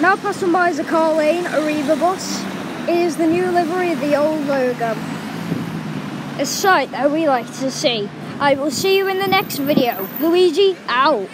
Now passing by is a Carr Lane, Arriva bus. It is the new livery of the old logo. A sight that we like to see. I will see you in the next video. Luigi, out.